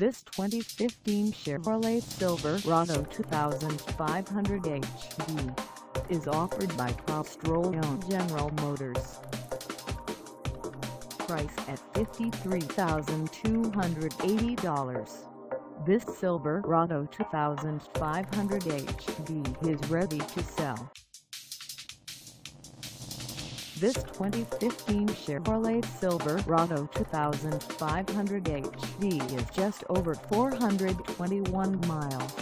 This 2015 Chevrolet Silverado 2500 HD is offered by Prostrollo General Motors. Price at $53,280. This Silverado 2500 HD is ready to sell. This 2015 Chevrolet Silverado 2500 HD is just over 421 miles.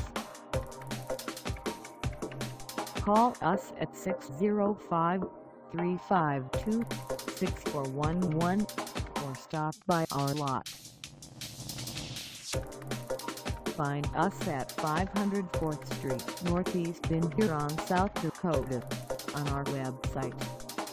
Call us at 605-352-6411 or stop by our lot. Find us at 504th Street Northeast in Huron, South Dakota on our website